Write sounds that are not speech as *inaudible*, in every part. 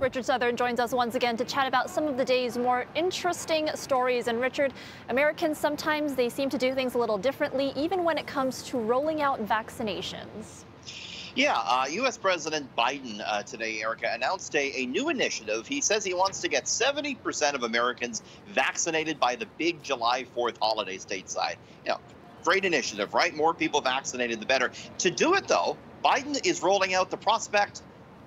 Richard Southern joins us once again to chat about some of the day's more interesting stories. And Richard, Americans sometimes they seem to do things a little differently, even when it comes to rolling out vaccinations. Yeah, uh, U.S. President Biden uh, today, Erica, announced a, a new initiative. He says he wants to get 70% of Americans vaccinated by the big July 4th holiday stateside. You know, great initiative, right? More people vaccinated, the better. To do it, though, Biden is rolling out the prospect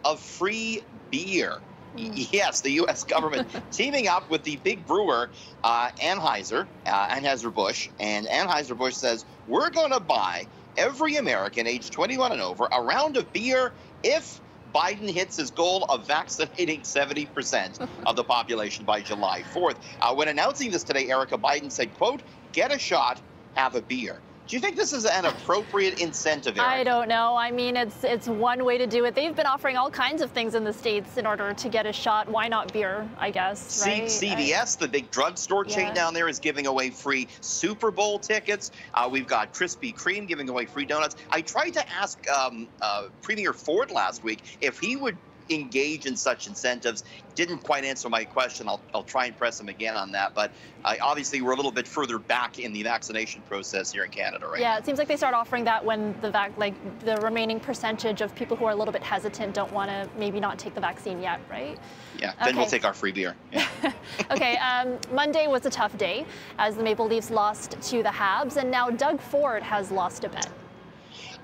of free beer. Mm. Yes, the U.S. *laughs* government teaming up with the big brewer uh, Anheuser, uh, Anheuser-Busch, and Anheuser-Busch says we're going to buy every American age 21 and over a round of beer if Biden hits his goal of vaccinating 70% *laughs* of the population by July 4th. Uh, when announcing this today, Erica Biden said, quote, get a shot, have a beer. Do you think this is an appropriate incentive? I don't know. I mean, it's it's one way to do it. They've been offering all kinds of things in the states in order to get a shot. Why not beer? I guess. Right? C CVS, I, the big drugstore yeah. chain down there, is giving away free Super Bowl tickets. Uh, we've got Krispy Kreme giving away free donuts. I tried to ask um, uh, Premier Ford last week if he would engage in such incentives. Didn't quite answer my question. I'll, I'll try and press him again on that. But uh, obviously, we're a little bit further back in the vaccination process here in Canada, right? Yeah, it seems like they start offering that when the vac like the remaining percentage of people who are a little bit hesitant don't want to maybe not take the vaccine yet, right? Yeah, then okay. we'll take our free beer. Yeah. *laughs* okay, um, Monday was a tough day as the Maple Leafs lost to the Habs, and now Doug Ford has lost a bet.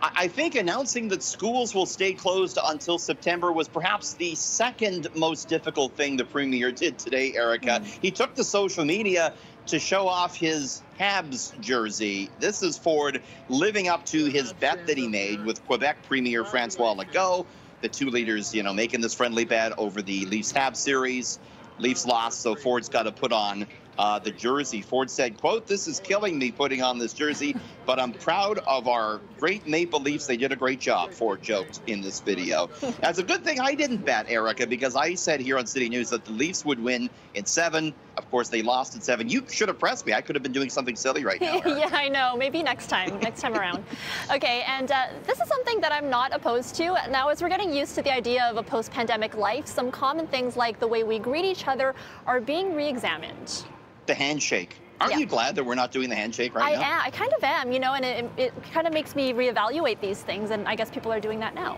I think announcing that schools will stay closed until September was perhaps the second most difficult thing the premier did today, Erica. Mm. He took to social media to show off his Habs jersey. This is Ford living up to his bet that he made with Quebec Premier Francois Legault. The two leaders, you know, making this friendly bet over the Leafs Habs series. Leafs lost, so Ford's got to put on uh, the jersey. Ford said, quote, this is killing me putting on this jersey, but I'm proud of our great Maple Leafs. They did a great job, Ford jokes in this video. *laughs* That's a good thing I didn't bet, Erica, because I said here on City News that the Leafs would win in seven. Of course, they lost in seven. You should have pressed me. I could have been doing something silly right now. *laughs* yeah, I know. Maybe next time, next time around. *laughs* Okay, and uh, this is something that I'm not opposed to. Now, as we're getting used to the idea of a post-pandemic life, some common things like the way we greet each other are being re-examined the handshake. Aren't yeah. you glad that we're not doing the handshake right I now? I am, I kind of am, you know, and it, it kind of makes me reevaluate these things, and I guess people are doing that now.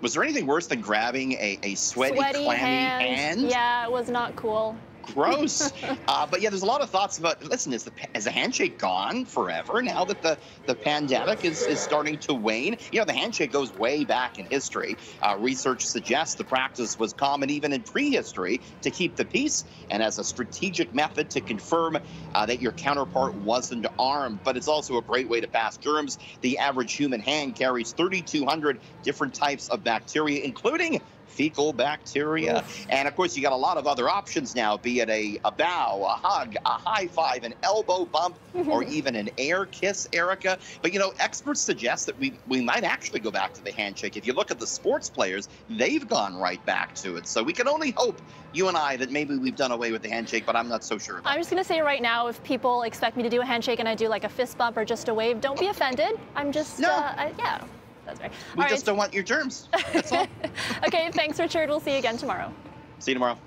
Was there anything worse than grabbing a, a sweaty, sweaty clammy hand? hand? Yeah, it was not cool gross. *laughs* uh, but yeah, there's a lot of thoughts about. Listen, is the is the handshake gone forever now that the the pandemic is is starting to wane? You know, the handshake goes way back in history. Uh, research suggests the practice was common even in prehistory to keep the peace and as a strategic method to confirm uh, that your counterpart wasn't armed. But it's also a great way to pass germs. The average human hand carries 3,200 different types of bacteria, including fecal bacteria. And of course, you got a lot of other options now, be it a, a bow, a hug, a high five, an elbow bump, or even an air kiss, Erica. But you know, experts suggest that we, we might actually go back to the handshake. If you look at the sports players, they've gone right back to it. So we can only hope, you and I, that maybe we've done away with the handshake, but I'm not so sure. I'm just going to say right now, if people expect me to do a handshake and I do like a fist bump or just a wave, don't be offended. I'm just, no. Uh, I, yeah. That's right. We all just right. don't want your germs. That's all. *laughs* okay, thanks, Richard. We'll see you again tomorrow. See you tomorrow.